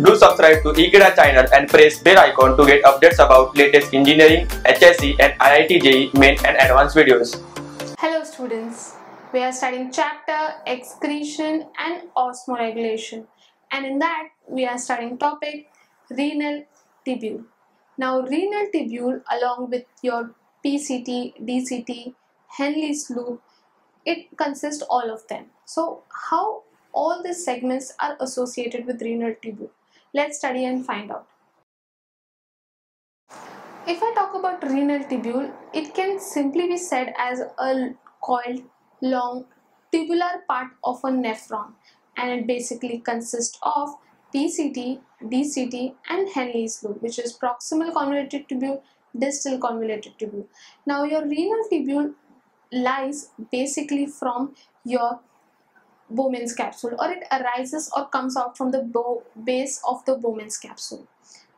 Do subscribe to Ekeeda channel and press bell icon to get updates about latest engineering, HSC and IIT JEE main and advanced videos. Hello students, we are studying chapter excretion and osmoregulation and in that we are studying topic renal tubule. Now renal tubule along with your PCT, DCT, Henle's loop, it consists all of them. So how all these segments are associated with renal tubule? Let's study and find out. If I talk about renal tubule, it can simply be said as a coiled, long, tubular part of a nephron and it basically consists of PCT, DCT and Henle's loop which is proximal convoluted tubule, distal convoluted tubule. Now your renal tubule lies basically from your Bowman's capsule or it arises or comes out from the base of the Bowman's capsule.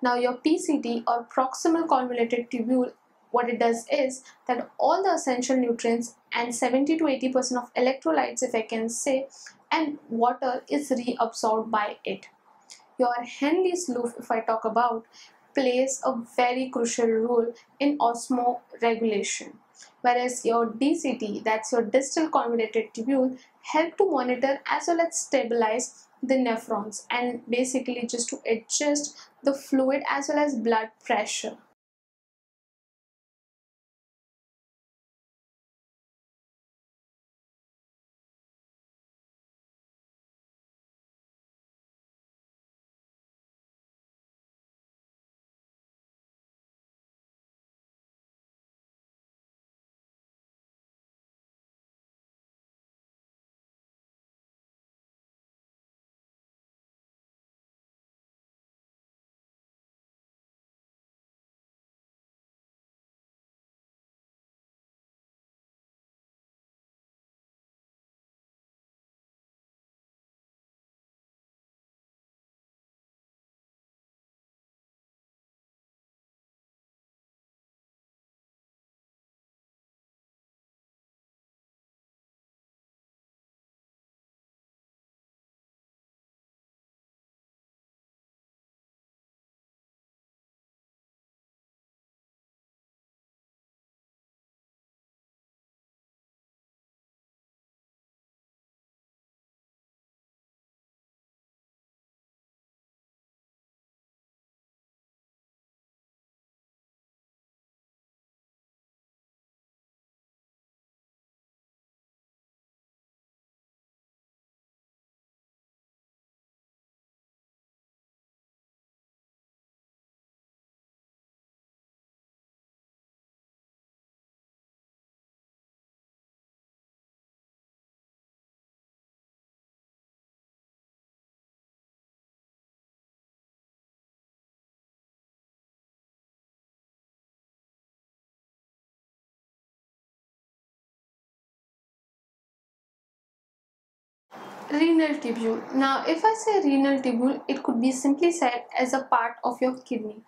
Now your PCT or proximal convoluted tubule what it does is that all the essential nutrients and 70 to 80 percent of electrolytes if I can say and water is reabsorbed by it. Your Henle's loop if I talk about plays a very crucial role in osmoregulation whereas your DCT that's your distal convoluted tubule help to monitor as well as stabilize the nephrons and basically just to adjust the fluid as well as blood pressure. Renal tubule. Now if i say renal tubule it could be simply said as a part of your kidney.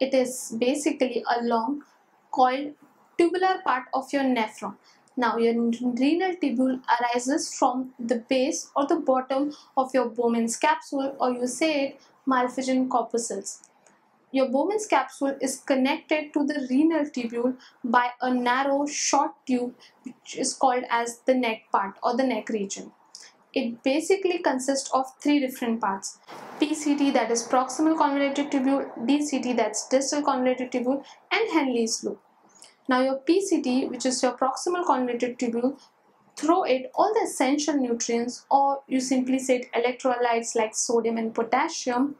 It is basically a long coiled tubular part of your nephron. Now your renal tubule arises from the base or the bottom of your Bowman's capsule or you say it corpuscles your Bowman's capsule is connected to the renal tubule by a narrow short tube which is called as the neck part or the neck region it basically consists of three different parts PCT that is proximal convoluted tubule, DCT that's distal convoluted tubule and Henle's loop. Now your PCT which is your proximal convoluted tubule throw it all the essential nutrients or you simply say electrolytes like sodium and potassium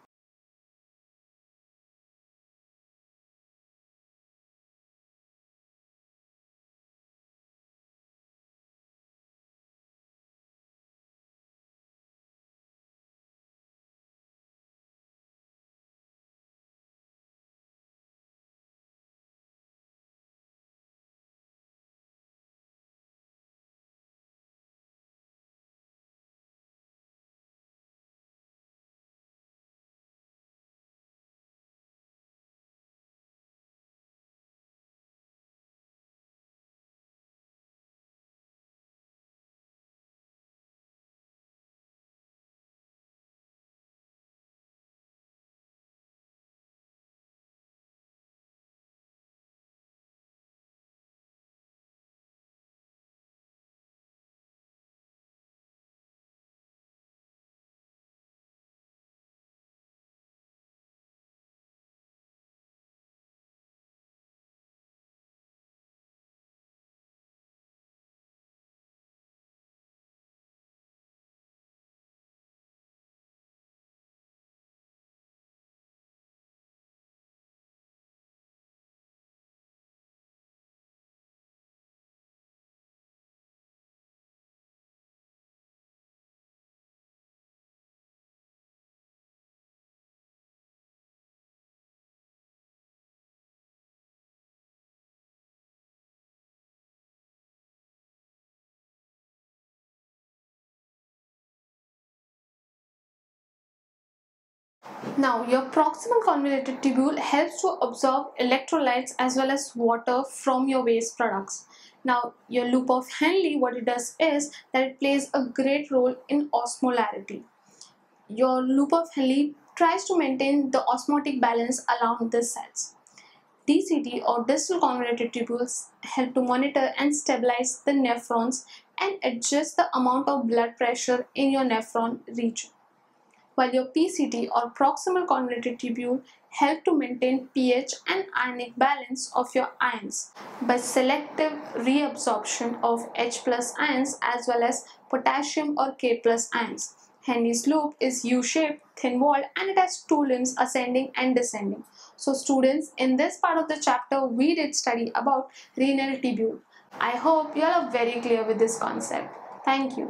Now, your proximal convoluted tubule helps to absorb electrolytes as well as water from your waste products. Now, your loop of Henle, what it does is that it plays a great role in osmolarity. Your loop of Henle tries to maintain the osmotic balance along the cells. DCT or distal convoluted tubules help to monitor and stabilize the nephrons and adjust the amount of blood pressure in your nephron region. While your PCT or proximal convoluted tubule help to maintain pH and ionic balance of your ions by selective reabsorption of H plus ions as well as potassium or K plus ions. Henle's loop is U-shaped, thin-walled and it has two limbs ascending and descending. So students, in this part of the chapter, we did study about renal tubule. I hope you all are very clear with this concept. Thank you.